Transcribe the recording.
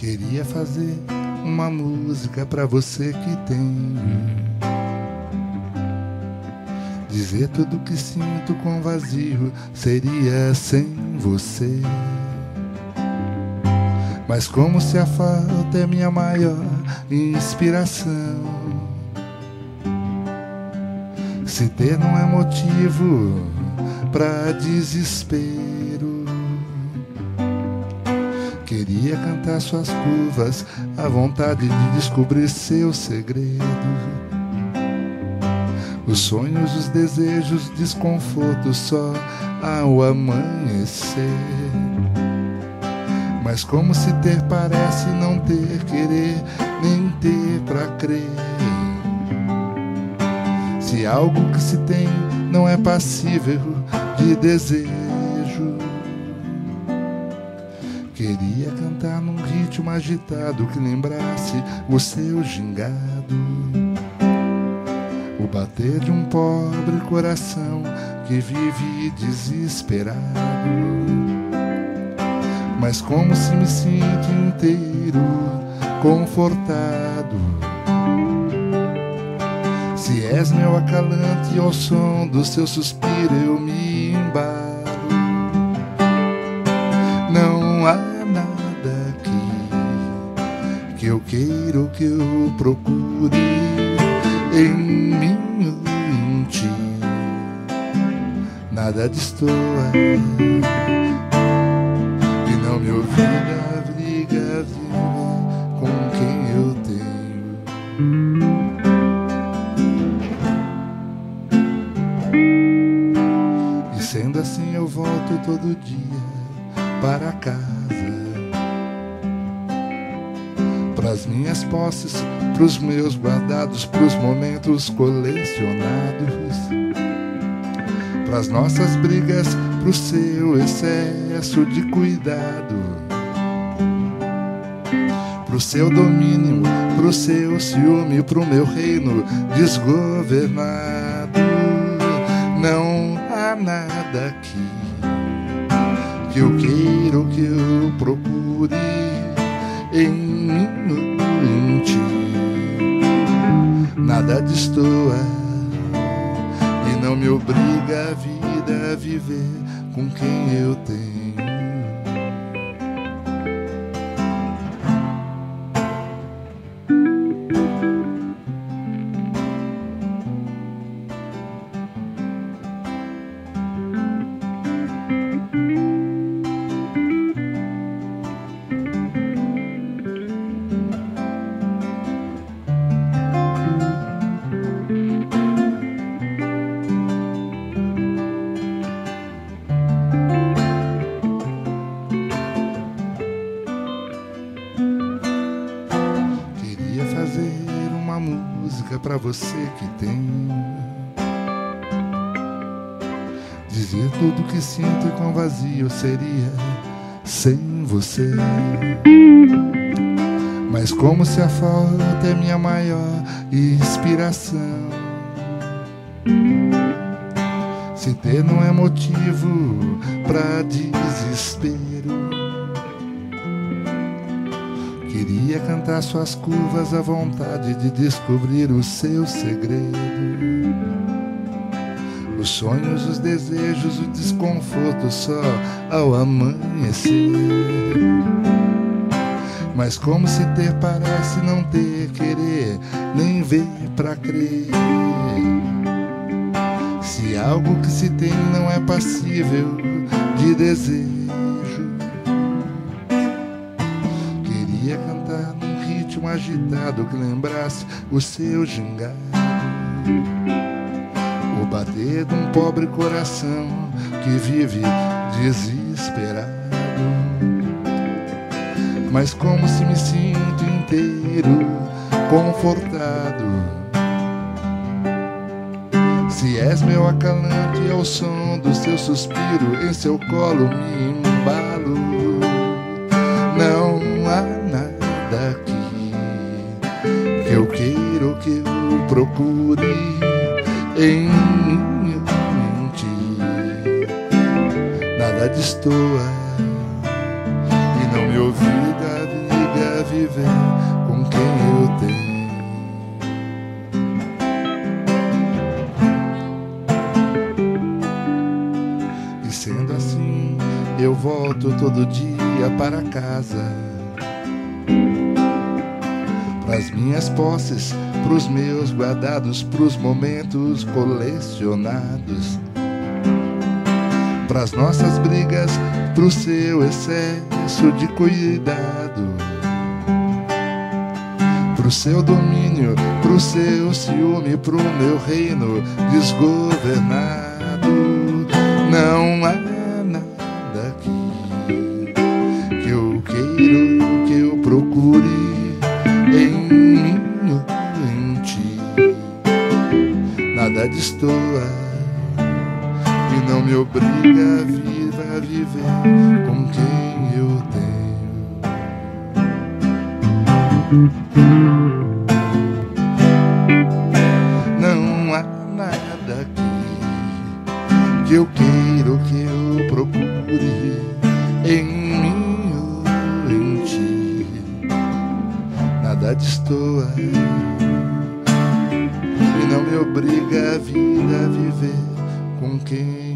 Queria fazer uma música pra você que tem. Dizer tudo que sinto com vazio seria sem você. Mas como se a falta é minha maior inspiração. Se ter não é motivo pra desespero. Queria cantar suas curvas, a vontade de descobrir seu segredo. Os sonhos, os desejos, desconforto só ao amanhecer. Mas como se ter parece não ter querer, nem ter pra crer. Se algo que se tem não é passível de desejo. Queria cantar num ritmo agitado que lembrasse o seu gingado. O bater de um pobre coração que vive desesperado. Mas como se me sinto inteiro, confortado. Se és meu acalante ao som do seu suspiro eu me embalo. Não há nada aqui que eu queira ou que eu procure em mim ou em ti. Nada destoa e não me obriga, briga viva com quem eu tenho. E sendo assim eu volto todo dia para casa. Pras minhas posses, pros meus guardados, pros momentos colecionados. Pras nossas brigas, pro seu excesso de cuidado. Pro seu domínio, pro seu ciúme, pro meu reino desgovernado. Não há nada aqui que eu queira que eu procure em mim ou em ti. Nada destoa e não me obriga a vida a viver com quem eu tenho. Pra você que tem. Dizer tudo que sinto e com vazio seria sem você. Mas como se a falta é minha maior inspiração. Se ter não é motivo pra desespero. Queria cantar suas curvas à vontade de descobrir o seu segredo. Os sonhos, os desejos, o desconforto só ao amanhecer. Mas como se ter parece não ter querer, nem ver pra crer. Se algo que se tem não é passível de desejo. Ritmo agitado que lembrasse o seu gingado. O bater de um pobre coração que vive desesperado. Mas como se me sinto inteiro, confortado. Se és meu acalante ao som do seu suspiro, em seu colo me embalo. Nada destoa e não me ouvida briga viver com quem eu tenho. E sendo assim, eu volto todo dia para casa. Pras minhas posses, pros meus guardados, pros momentos colecionados. Pras nossas brigas, pro seu excesso de cuidado. Pro seu domínio, pro seu ciúme, pro meu reino desgovernado. Não há nada aqui que eu queira, que eu procure em mim, em ti. Nada destoa e não me obriga a vir, a viver com quem eu tenho. Não há nada aqui que eu queira, que eu procure em mim ou em ti. Nada destoa e não me obriga a vir a viver com quem